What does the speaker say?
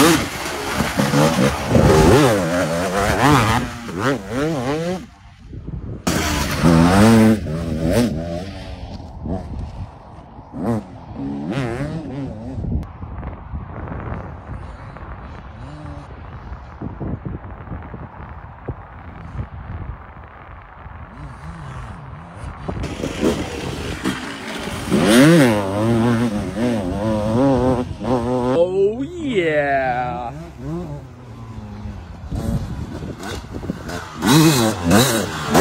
Mm-hmm. Mm-hmm.